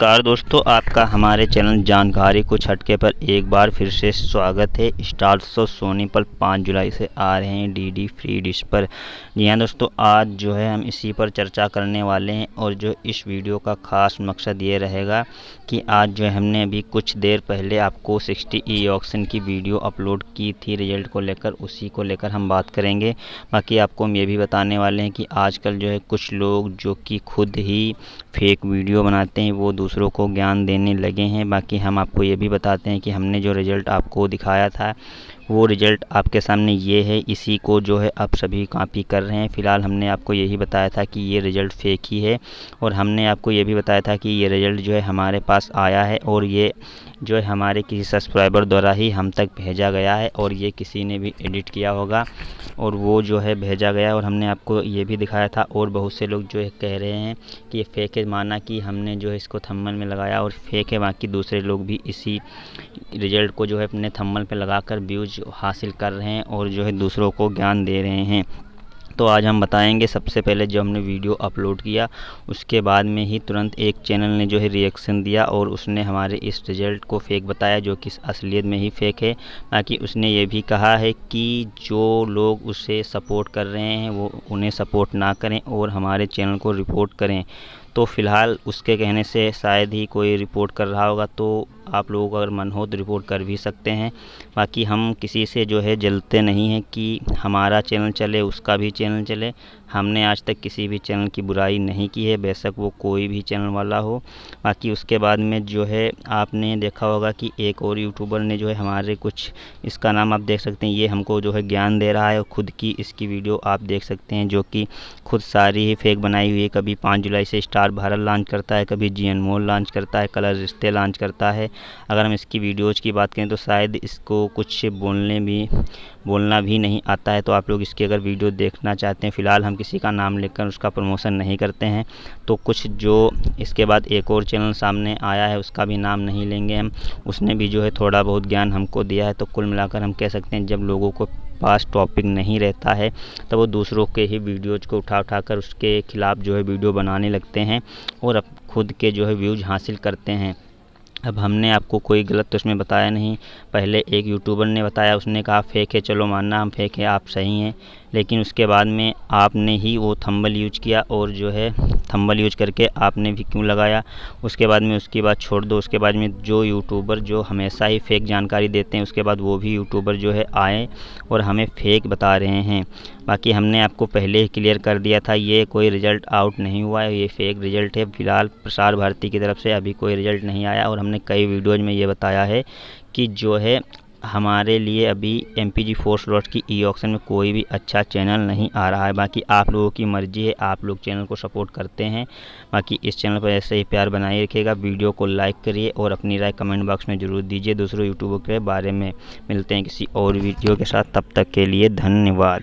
नमस्कार दोस्तों, आपका हमारे चैनल जानकारी कुछ हटके पर एक बार फिर से स्वागत है। स्टार शो सोनी पर पाँच जुलाई से आ रहे हैं डीडी फ्री डिश पर। जी हाँ दोस्तों, आज जो है हम इसी पर चर्चा करने वाले हैं और जो इस वीडियो का ख़ास मकसद ये रहेगा कि आज जो हमने अभी कुछ देर पहले आपको 60 ई ऑक्शन की वीडियो अपलोड की थी, रिज़ल्ट को लेकर, उसी को लेकर हम बात करेंगे। बाकी आपको हम ये भी बताने वाले हैं कि आजकल जो है कुछ लोग जो कि खुद ही फेक वीडियो बनाते हैं, वो दूसरों को ज्ञान देने लगे हैं। बाकी हम आपको ये भी बताते हैं कि हमने जो रिज़ल्ट आपको दिखाया था वो रिज़ल्ट आपके सामने ये है, इसी को जो है आप सभी कॉपी कर रहे हैं। फ़िलहाल हमने आपको यही बताया था कि ये रिज़ल्ट फेक ही है और हमने आपको ये भी बताया था कि ये रिज़ल्ट जो है हमारे पास आया है और ये जो है हमारे किसी सब्सक्राइबर द्वारा ही हम तक भेजा गया है और ये किसी ने भी एडिट किया होगा और वो जो है भेजा गया और हमने आपको ये भी दिखाया था और बहुत से लोग जो है कह रहे हैं कि ये फेक है, माना कि हमने जो है इसको थम्बल में लगाया और फेक है, बाकी दूसरे लोग भी इसी रिज़ल्ट को जो है अपने थम्बल पे लगाकर व्यूज़ हासिल कर रहे हैं और जो है दूसरों को ज्ञान दे रहे हैं। तो आज हम बताएँगे सबसे पहले जो हमने वीडियो अपलोड किया, उसके बाद में ही तुरंत एक चैनल ने जो है रिएक्शन दिया और उसने हमारे इस रिज़ल्ट को फेक बताया, जो कि असलियत में ही फेक है। बाकी उसने ये भी कहा है कि जो लोग उसे सपोर्ट कर रहे हैं, वो उन्हें सपोर्ट ना करें और हमारे चैनल को रिपोर्ट करें। तो फ़िलहाल उसके कहने से शायद ही कोई रिपोर्ट कर रहा होगा तो आप लोगों अगर मन हो तो रिपोर्ट कर भी सकते हैं। बाकी हम किसी से जो है जलते नहीं हैं कि हमारा चैनल चले, उसका भी चैनल चले। हमने आज तक किसी भी चैनल की बुराई नहीं की है, बेशक वो कोई भी चैनल वाला हो। बाकी उसके बाद में जो है आपने देखा होगा कि एक और यूट्यूबर ने जो है हमारे कुछ, इसका नाम आप देख सकते हैं, ये हमको जो है ज्ञान दे रहा है और ख़ुद की इसकी वीडियो आप देख सकते हैं, जो कि खुद सारी ही फेक बनाई हुई है, कभी पाँच जुलाई से स्टार भारत लॉन्च करता है, कभी जीएन मोल लॉन्च करता है कलर रिश्ते लॉन्च करता है। अगर हम इसकी वीडियोज़ की बात करें तो शायद इसको कुछ बोलने भी, बोलना भी नहीं आता है। तो आप लोग इसकी अगर वीडियो देखना चाहते हैं, फ़िलहाल हम किसी का नाम लेकर उसका प्रमोशन नहीं करते हैं। तो कुछ जो इसके बाद एक और चैनल सामने आया है, उसका भी नाम नहीं लेंगे हम। उसने भी जो है थोड़ा बहुत ज्ञान हमको दिया है तो कुल मिलाकर हम कह सकते हैं जब लोगों को पास टॉपिक नहीं रहता है तो वो दूसरों के ही वीडियोज़ को उठा उठा कर उसके ख़िलाफ़ जो है वीडियो बनाने लगते हैं और अब खुद के जो है व्यूज़ हासिल करते हैं। अब हमने आपको कोई गलत तो उसमें बताया नहीं, पहले एक यूट्यूबर ने बताया, उसने कहा, फेक है चलो मानना, हम फेक है आप सही हैं। लेकिन उसके बाद में आपने ही वो थंबल यूज़ किया और जो है थंबल यूज़ करके आपने भी क्यों लगाया? उसके बाद में उसकी बात छोड़ दो। उसके बाद में जो यूट्यूबर जो हमेशा ही फेक जानकारी देते हैं, उसके बाद वो भी यूट्यूबर जो है आए और हमें फेक बता रहे हैं। बाकी हमने आपको पहले ही क्लियर कर दिया था, ये कोई रिज़ल्ट आउट नहीं हुआ है, ये फेक रिज़ल्ट है। फ़िलहाल प्रसार भारती की तरफ़ से अभी कोई रिज़ल्ट नहीं आया और हमने कई वीडियोज़ में ये बताया है कि जो है हमारे लिए अभी M P G four slot की ई ऑक्शन में कोई भी अच्छा चैनल नहीं आ रहा है। बाकी आप लोगों की मर्ज़ी है, आप लोग चैनल को सपोर्ट करते हैं। बाकी इस चैनल पर ऐसे ही प्यार बनाए रखिएगा। वीडियो को लाइक करिए और अपनी राय कमेंट बॉक्स में ज़रूर दीजिए। दूसरों यूट्यूबर के बारे में मिलते हैं किसी और वीडियो के साथ। तब तक के लिए धन्यवाद।